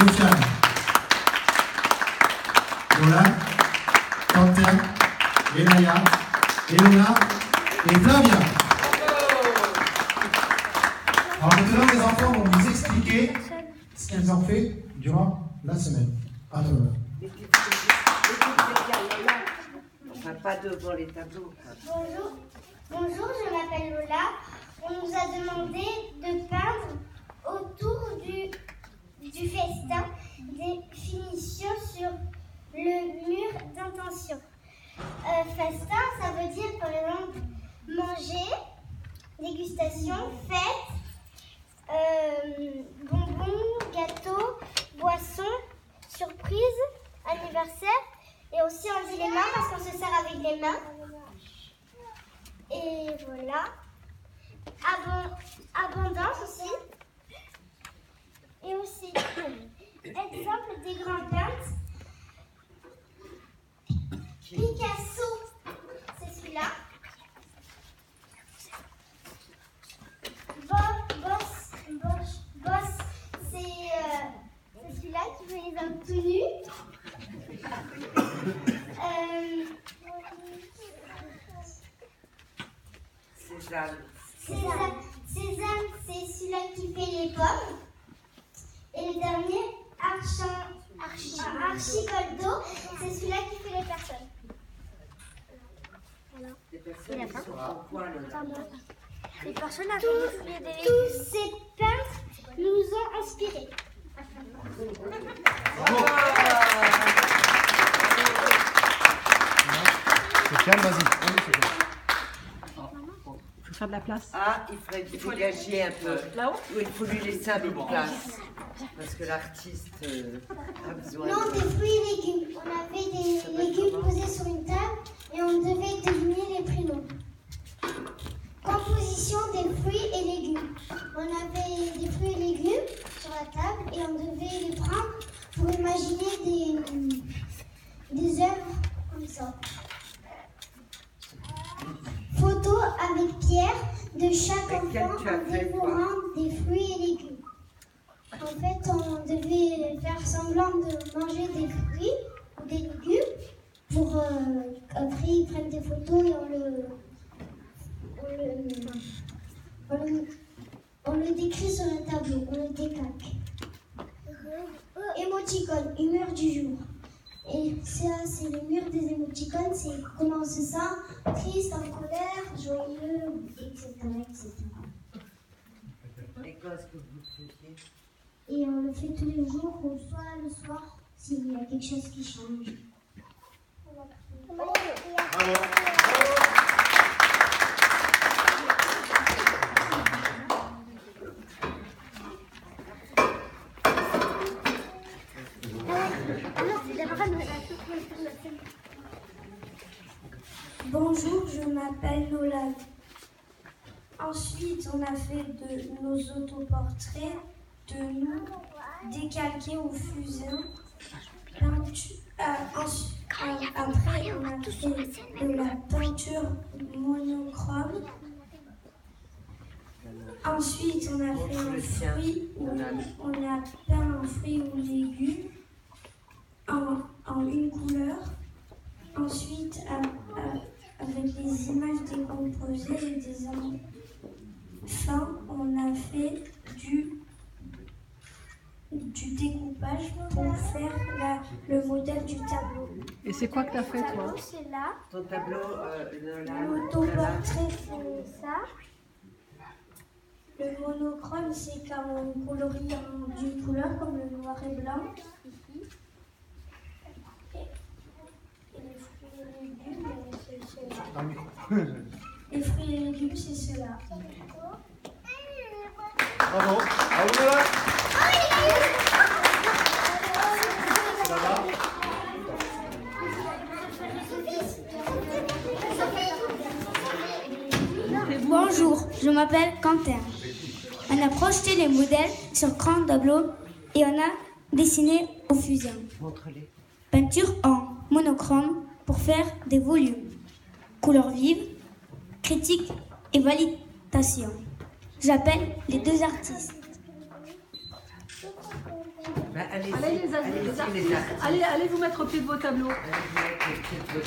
Sofiane, Lola, Quentin, Elaya, Elona et Flavia. Alors maintenant, les enfants vont vous expliquer ce qu'elles ont fait durant la semaine. À toi. Enfin, pas devant les tableaux. Bonjour, bonjour, je m'appelle Lola. On nous a demandé de peindre autour du, du festin des finitions sur le mur d'intention. Euh, festin, ça veut dire par exemple manger, dégustation, fête, euh, bonbons, gâteaux, boissons, surprise, anniversaire. Et aussi on dit les mains parce qu'on se sert avec les mains. Et voilà. Abon- abondance aussi. Et aussi, exemple des grands peintres. Picasso, c'est celui-là. Bo- Boss, Boss, Boss, c'est euh, c'est celui-là qui fait les hommes tout nus. Euh, Cézanne. Sésame, Sésame, c'est celui-là qui fait les pommes. Et le dernier, Archan, Archi- Archibaldo, c'est celui-là qui fait les personnes. Les personnes sont là Les personnes tous, tous ces peintres nous ont inspirés. Sofiane, vas-y. Vas-y, faire de la place. Ah, il faudrait dégager un peu. Là-haut Oui, il faut lui laisser un peu de place. Parce que l'artiste euh, a besoin Non, de... des fruits et légumes. On avait des légumes posés sur une table et on devait deviner les prénoms. Composition des fruits et légumes. On avait des fruits et légumes sur la table et on devait les prendre pour imaginer des, des œuvres comme ça. Avec Pierre de chaque enfant en dévorant des fruits et légumes. En fait, on devait faire semblant de manger des fruits ou des légumes pour euh, après ils prennent des photos et on le, on le, on le, on le décrit sur un tableau, on le décalque. Émoticône, humeur du jour. Et ça, c'est le mur des émoticônes, c'est comment on se sent, triste, en colère, joyeux, etc. etc. Les gosses que vous faisiez. Et on le fait tous les jours, ou soit le soir, s'il y a quelque chose qui change. Je m'appelle Nolan. Ensuite, on a fait de nos autoportraits, de nous décalqués au fusain. Euh, euh, après, on a fait de la peinture monochrome. Ensuite, on a fait un fruit, ou- on a peint un fruit ou légume en, une couleur. Ensuite, à- avec les images décomposées et des enfants, on a fait du, du découpage pour faire la- le modèle du tableau. Et c'est quoi que t'as fait, toi? C'est là. Ton tableau, euh, L'autoportrait, c'est ça. Le monochrome, c'est quand on colorie en d'une couleur, comme le noir et blanc. Ici. Et, et les fruits et légumes, euh, c'est ceux-là. Dans le micro. Les fruits et légumes, c'est ceux-là. Bravo. Bravo, Lola. Ça va Bonjour, je m'appelle Quentin. On a projeté les modèles sur grand tableau et on a dessiné au fusain. Peinture en monochrome pour faire des volumes. Couleur vive, critique et validation. J'appelle les deux artistes. Bah, allez-y, Allez les, allez-y, les les artistes, artistes. allez, allez vous mettre au pied de vos tableaux. Allez,